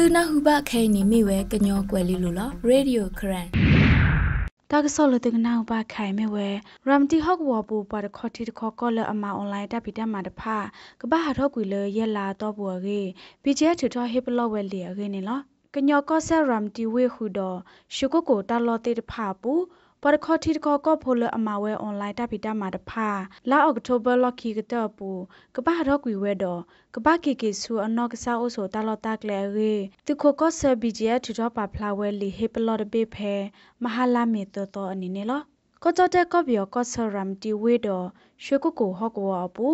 သူနာဟုဘခဲနေမိဝဲကညောကွယ်လီလိုလားရေဒီယိုခရန်တာကဆောလတကနာဘခိုင်မဲဝဲရမ်တီဟော့ကဝပူပါတခေါတီတခေါကောလအမအွန်လိုင်းတပ်ပိတမှာတဖကဘာဟာထော့ကွေလရဲလာတော့ဘူရေပီဂျဲထထဟေပလော့ဝဲလီရေနေလားကညောကောဆာရမ်တီဝေခုဒရှုကိုကိုတာလော်တေတဖပူ ပရခေါတီတခေါကောဖိုလအမဝဲအွန်လိုင်းတပ်ပိတမှာတဖလာအောက်တိုဘာလော်ခီကတော့ပူကဘာတော့ကွေဝဲတော့ကဘာကေကေဆူအနော့ကစားအိုဆိုတာလော်တာကလေရေတခုကောဆာဘီဂျီအထူတော့ပါဖလာဝဲလီဟေပလော့တပေဖဲမဟာလာမီတော်တော်အနေနဲ့လောကောကြတဲ့ကော့ဘီယောကော့ဆာရမ်တီဝေတော့ရွှေကုကိုဟော့ကောပူ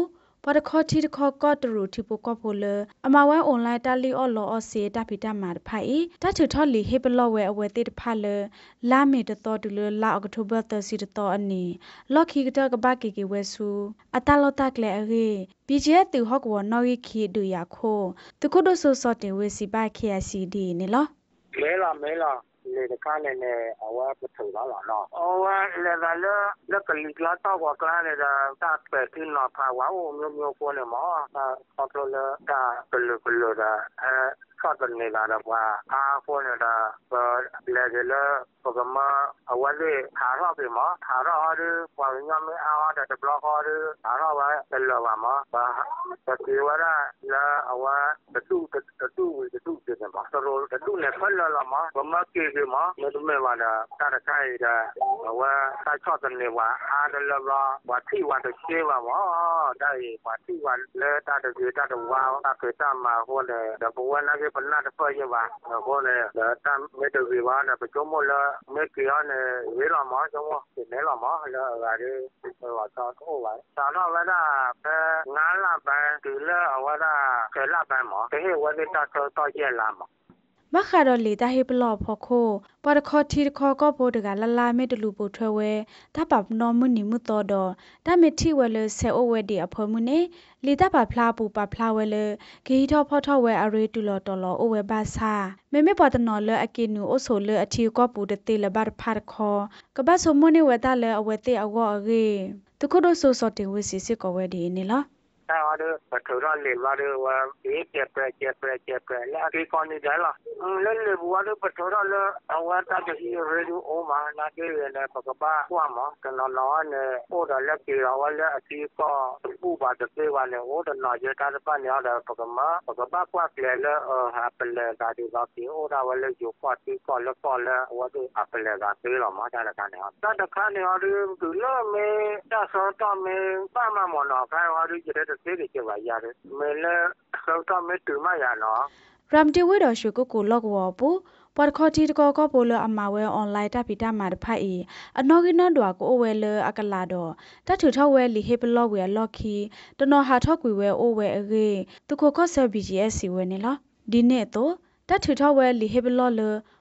ပဒခေါတီတခေါကော့တရူတီပိုကော့ဖိုလအမဝဲအွန်လိုင်းတလီအော်လောအစီတပိတမာတဖိုင်တချူထော်လီဟေပလော့ဝဲအဝဲတိတဖလလာမီတတော်တူလလာအောက်တိုဘာသစီတတော်အနီလော့ခီကတကဘာကီကီဝဲဆူအတလောတကလေအရေဘီဂျီတူဟော့ကောနော်ရီခီဒူယာခိုတခုဒိုဆိုစောတင်ဝဲစီဘိုက်ခီယာစီဒီနေလောမဲလာမဲလာ လေတခါနဲ့နဲ့အဝါပထူလာလာနော်အဝါလေလာလလကလီကလာတော့ကကလာနေတာတာပဲကင်းလာဖာဝါမျိုးမျိုးပေါ်နေမှာအော်ကလတာပလူပလူတာအဲဆော့တနေတာတော့အားပေါ်နေတာလေလေပကမအဝလေးထားရပြီမထားရရပွားညမအားတဲ့ ဘလော့ဟောရထားရပါဘယ်လိုပါမဘာတတိဝရလာအဝတတူတတူဝတတူတဲ့မှာစရောတတူနဲ့ဖက်လာလာမဘမကေကေမမဒမေဝလာတာရခိုင်ဒါအဝစာချောတဲ့နေဝအားတယ်လဘာဝတိဝတရှေးပါမဒါရီဝတိဝလဲတာတဲ့ကြတာဝါတာကေတာမှာဟောတယ်တဘဝနာကေပနာတဖရပါဟောတယ်တမ်မေတဝေဝါနာပကြမလာမေကီယာနေဝေလာမကျောင်းဒီနေလာမလာရာရီဟောတာတော့ပါသာတော့ဝဒပဲငါးလပန်းဒီလဝဒဆယ်လပန်း မတဟေဝဒတာတော့တော့ရက်လာမမခါတော့လေတာဟေပလော့ဖို့ခိုပရခေါတီခေါကောပိုတကလလာမေတလူပိုထွဲဝဲတပပနော်မှုနိမှုတော်တော့တမေထီဝဲလဆဲအိုဝဲဒီအဖေမှုနေလေတပဖလားပူပဖလားဝဲလဂီထောဖောထောဝဲအရေတူလော်တော်လော်အိုဝဲဘာစာမေမေပတနော်လအကိနူအိုဆိုလအထီကောပူတတေလဘတ်ဖတ်ခေါ်ကပတ်ဆုမနေဝဲတလဲအဝဲတေအဝေါ်အရေတခုတို့ဆိုစောတင်ဝဲစီစစ်ကောဝဲဒီနေလား ಆಡು ಪಟೂರಲ್ಲಿ ಬರುವ ಈ ಕೆಪ್ರೆ ಕೆಪ್ರೆ ಕೆಪ್ರೆ ಎಲ್ಲ ಹಾಕಿಕೊಂಡಿದ್ದಲ್ಲ ನಲ್ಲಿ ಬುವಾಡು ಪಟೂರಲ್ಲ ಅವತ್ತಾದ ಹೀರೋದು ಓ ಮಹಾನಾದೇವೇನೆ ಪಕಬ ಕುವಾಮ ಕನ್ನೋನ ಓದಲ್ಲ ಕಿರವಲ್ಲ ಅತಿಕ ಬೂಬಾದ ಸೇವಾನೆ ಓದ ನಾಜೆ ಕಾದಪಾನೆ ಆದ ಪಕಮ ಪಕಬ ಕ್ವಾಕ್ಲೆಲ್ಲ ಹಾಪಲ್ಲ ಗಾಡಿ ಬಾಕಿ ಓದವಲ್ಲ ಜೋಪಾತಿ ಕಾಲ ಕಾಲ ಓದು ಅಪಲ್ಲ ಗಾತಿ ಲಮ ಚಾಲ ಕಾನೆ ಆದ ಕಾನೆ ಆಡು ದುಲ್ಲ ಮೇ ದಾಸೋತ ಮೇ ಪಾಮ ಮೊನ ಕಾಯ ಆಡು ಜೆದ ဟိုဒါလက်ကေရဝလက်အစီကောပူပါတပေဝါနဲ့ဟိုဒါနော်ရတာပညာဒါပကမပကပါကွာကလေလဟာပလေဒါဒီကောပီဟိုဒါဝလက်ယူကွာတီကောလကောလဝဒအပလေဒါပေလောမတာလကနေတာတခါနေရဒူလောမေတဆောတမေပါမမောနော်ခိုင်ဝါဒီကျတဲ့သေးတွေကျပါရတယ်မဲလဲဆောက်တော့မဲတူမရနော်ရမ်တီဝေတော်ရှုကိုကိုလော့ကောပူပဒခေါတီတကောကောပိုလအမဝဲအွန်လိုင်းတပ်ပိတမာတဖိုက်အအနော်ကီနော်ဒွာကိုအိုဝဲလအကလာတော့တထူထောက်ဝဲလီဟေပလော့ဝဲလော့ခီတနော်ဟာထောက်ကွေဝဲအိုဝဲအကေသူခိုခော့ဆယ် BGS စီဝဲနေလားဒီနေ့တော့ တထူထောက်ဝဲလီဟေပလော့လ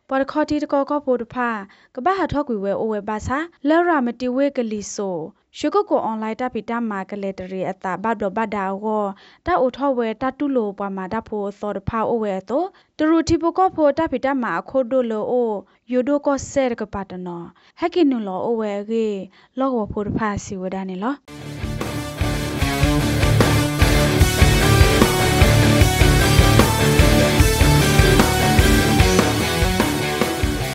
ပဒခေါတီတကောကောပိုတဖာကဘာဟာထောက်ကွေဝဲအိုဝဲပါစာလဲရမတီဝဲကလီဆိုရှုကုကိုအွန်လိုင်းတပ်ပိတမာကလေတရီအတာဘတ်တော့ဘတ်ဒါဟောတာအိုထောဝဲတတုလိုပွားမှာတဖို့သောတဖာအိုဝဲတော့တရူတီပကောဖို့တပ်ပိတမာအခုဒိုလိုအိုယိုဒိုကောဆဲကပတ်တနော်ဟက်ကင်နူလောအိုဝဲကေလောကဖို့တဖာစီဝဒနေလော